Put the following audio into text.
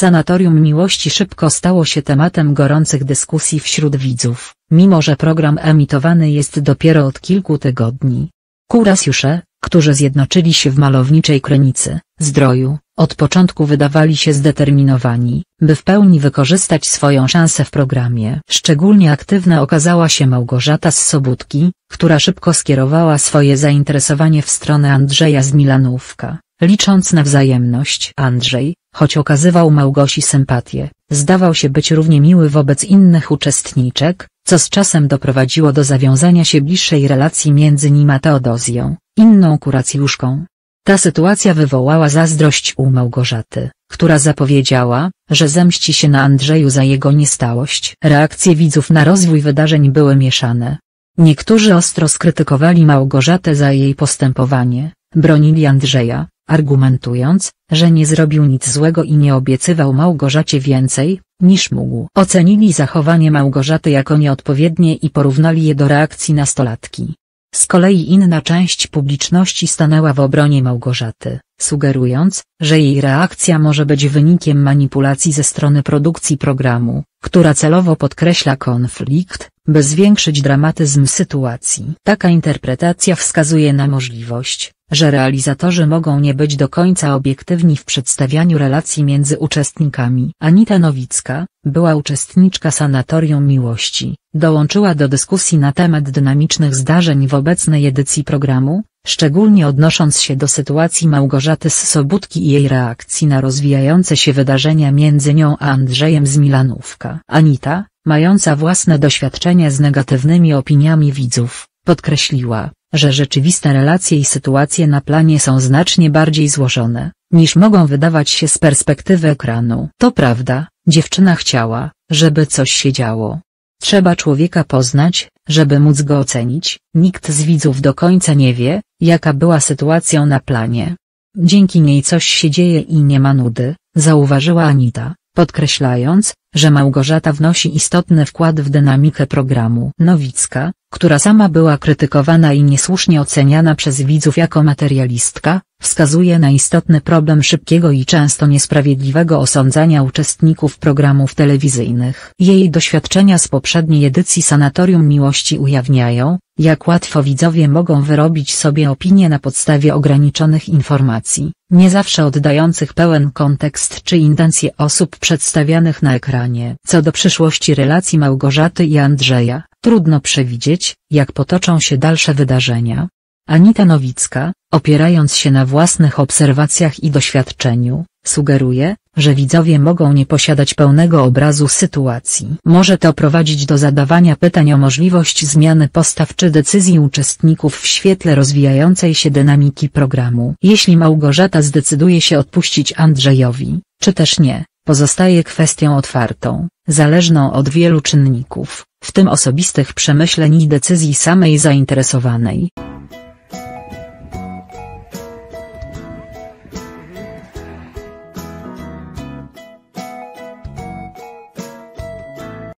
Sanatorium Miłości szybko stało się tematem gorących dyskusji wśród widzów, mimo że program emitowany jest dopiero od kilku tygodni. Kurasjusze, którzy zjednoczyli się w malowniczej kronicy, zdroju, od początku wydawali się zdeterminowani, by w pełni wykorzystać swoją szansę w programie. Szczególnie aktywna okazała się Małgorzata z Sobótki, która szybko skierowała swoje zainteresowanie w stronę Andrzeja z Milanówka, licząc na wzajemność. Andrzej, choć okazywał Małgosi sympatię, zdawał się być równie miły wobec innych uczestniczek, co z czasem doprowadziło do zawiązania się bliższej relacji między nim a Teodozją, inną kuracjuszką. Ta sytuacja wywołała zazdrość u Małgorzaty, która zapowiedziała, że zemści się na Andrzeju za jego niestałość. Reakcje widzów na rozwój wydarzeń były mieszane. Niektórzy ostro skrytykowali Małgorzatę za jej postępowanie, bronili Andrzeja, argumentując, że nie zrobił nic złego i nie obiecywał Małgorzacie więcej, niż mógł. Ocenili zachowanie Małgorzaty jako nieodpowiednie i porównali je do reakcji nastolatki. Z kolei inna część publiczności stanęła w obronie Małgorzaty, sugerując, że jej reakcja może być wynikiem manipulacji ze strony produkcji programu, która celowo podkreśla konflikt, by zwiększyć dramatyzm sytuacji. Taka interpretacja wskazuje na możliwość, że realizatorzy mogą nie być do końca obiektywni w przedstawianiu relacji między uczestnikami. Anita Nowicka, była uczestniczka Sanatorium Miłości, dołączyła do dyskusji na temat dynamicznych zdarzeń w obecnej edycji programu, szczególnie odnosząc się do sytuacji Małgorzaty z Sobótki i jej reakcji na rozwijające się wydarzenia między nią a Andrzejem z Milanówka. Anita, mająca własne doświadczenia z negatywnymi opiniami widzów, podkreśliła, że rzeczywiste relacje i sytuacje na planie są znacznie bardziej złożone, niż mogą wydawać się z perspektywy ekranu. To prawda, dziewczyna chciała, żeby coś się działo. Trzeba człowieka poznać, żeby móc go ocenić, nikt z widzów do końca nie wie, jaka była sytuacja na planie. Dzięki niej coś się dzieje i nie ma nudy, zauważyła Anita, podkreślając, że Małgorzata wnosi istotny wkład w dynamikę programu. Nowicka, która sama była krytykowana i niesłusznie oceniana przez widzów jako materialistka, wskazuje na istotny problem szybkiego i często niesprawiedliwego osądzania uczestników programów telewizyjnych. Jej doświadczenia z poprzedniej edycji Sanatorium Miłości ujawniają, jak łatwo widzowie mogą wyrobić sobie opinię na podstawie ograniczonych informacji, nie zawsze oddających pełen kontekst czy intencje osób przedstawianych na ekranie. Co do przyszłości relacji Małgorzaty i Andrzeja, trudno przewidzieć, jak potoczą się dalsze wydarzenia. Anita Nowicka, opierając się na własnych obserwacjach i doświadczeniu, sugeruje, że widzowie mogą nie posiadać pełnego obrazu sytuacji. Może to prowadzić do zadawania pytań o możliwość zmiany postaw czy decyzji uczestników w świetle rozwijającej się dynamiki programu. Jeśli Małgorzata zdecyduje się odpuścić Andrzejowi, czy też nie, pozostaje kwestią otwartą, zależną od wielu czynników, w tym osobistych przemyśleń i decyzji samej zainteresowanej.